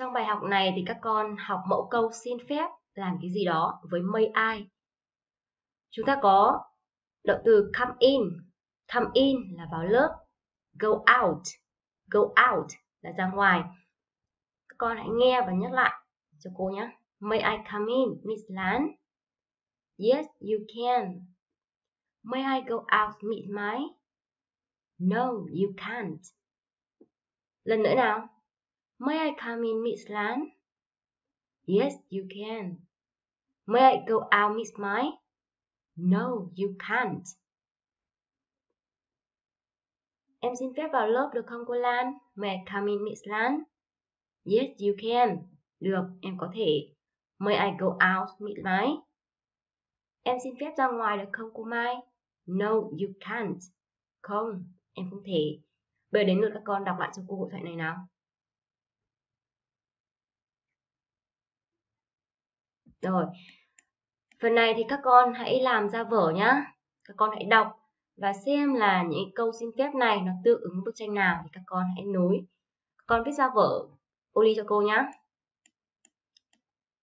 Trong bài học này thì các con học mẫu câu xin phép làm cái gì đó với may ai Chúng ta có động từ come in. Come in là vào lớp. Go out. Go out là ra ngoài. Các con hãy nghe và nhắc lại cho cô nhé. May I come in, Miss Lan? Yes, you can. May I go out miss mai No, you can't. Lần nữa nào. May I come in, Miss Lan? Yes, you can. May I go out, Miss Mai? No, you can't. Em xin phép vào lớp được không cô Lan? May I come in, Miss Lan? Yes, you can. Được, em có thể. May I go out, Miss Mai? Em xin phép ra ngoài được không cô Mai? No, you can't. Không, em không thể. Bây giờ đến lượt các con đọc lại cho cô hội thoại này nào. Rồi, phần này thì các con hãy làm ra vở nhá. Các con hãy đọc và xem là những câu xin phép này nó tương ứng bức tranh nào thì các con hãy nối. Các con viết ra vở ô cho cô nhá.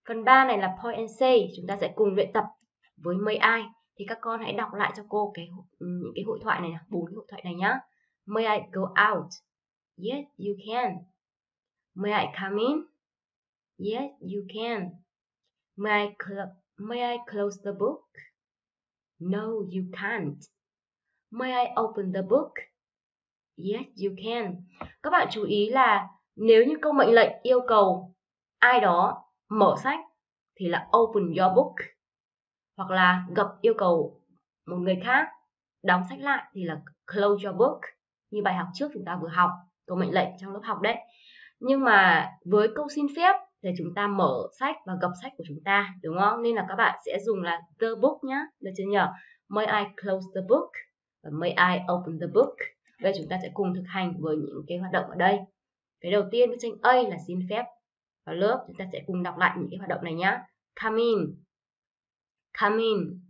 Phần 3 này là point and say, chúng ta sẽ cùng luyện tập với mấy ai thì các con hãy đọc lại cho cô cái những cái hội thoại này bốn cái hội thoại này nhá. May I go out? Yes, you can. May I come in? Yes, you can. May I, may I close the book? No, you can't. May I open the book? Yes, you can. Các bạn chú ý là nếu như câu mệnh lệnh yêu cầu ai đó mở sách thì là open your book. Hoặc là gặp yêu cầu một người khác đóng sách lại thì là close your book. Như bài học trước chúng ta vừa học, câu mệnh lệnh trong lớp học đấy. Nhưng mà với câu xin phép để chúng ta mở sách và gập sách của chúng ta, đúng không? Nên là các bạn sẽ dùng là the book nhá. Được chưa nhỉ may I close the book? Và may I open the book? Bây giờ chúng ta sẽ cùng thực hành với những cái hoạt động ở đây. Cái đầu tiên cái tranh A là xin phép. Vào lớp, chúng ta sẽ cùng đọc lại những cái hoạt động này nhá. Come in. Come in.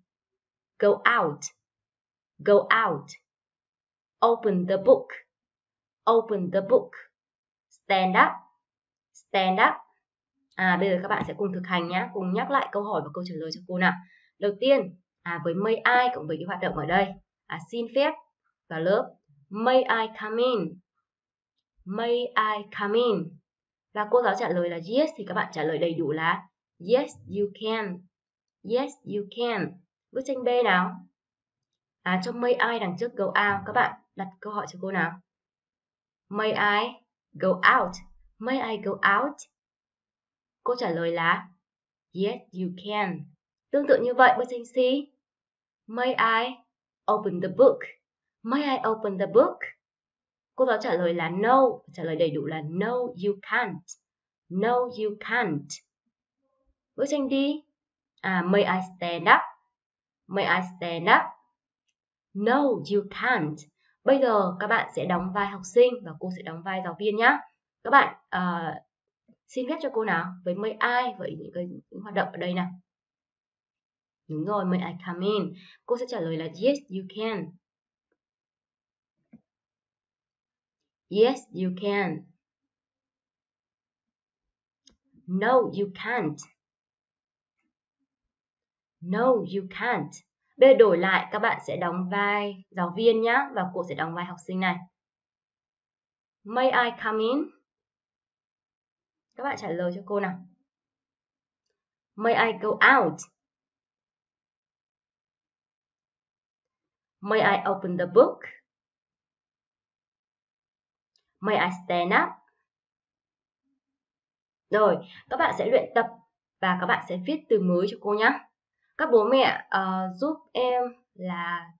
Go out. Go out. Open the book. Open the book. Stand up. Stand up. À bây giờ các bạn sẽ cùng thực hành nhé, cùng nhắc lại câu hỏi và câu trả lời cho cô nào. Đầu tiên, à với may I cộng với cái hoạt động ở đây, à xin phép vào lớp. May I come in? May I come in? Và cô giáo trả lời là yes thì các bạn trả lời đầy đủ là yes you can. Yes you can. Bức tranh B nào? À trong may I đằng trước go out các bạn đặt câu hỏi cho cô nào. May I go out? May I go out? Cô trả lời là Yes, you can. Tương tự như vậy, với tranh sĩ May I open the book? May I open the book? Cô giáo trả lời là no. Trả lời đầy đủ là no, you can't. No, you can't. Bước tranh đi À, may I stand up? May I stand up? No, you can't. Bây giờ các bạn sẽ đóng vai học sinh và cô sẽ đóng vai giáo viên nhé. Các bạn uh, xin phép cho cô nào, với mấy ai vậy những cái những hoạt động ở đây nào? Đúng rồi may I come in. Cô sẽ trả lời là, yes, you can. Yes, you can. No, you can't. No, you can't. Bây giờ đổi lại, các bạn sẽ đóng vai giáo viên nhá, và cô sẽ đóng vai học sinh này. May I come in? Các bạn trả lời cho cô nào. May I go out? May I open the book? May I stand up? Rồi, các bạn sẽ luyện tập và các bạn sẽ viết từ mới cho cô nhé. Các bố mẹ uh, giúp em là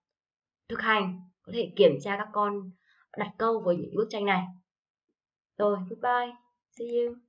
thực hành, có thể kiểm tra các con đặt câu với những bức tranh này. Rồi, goodbye. See you.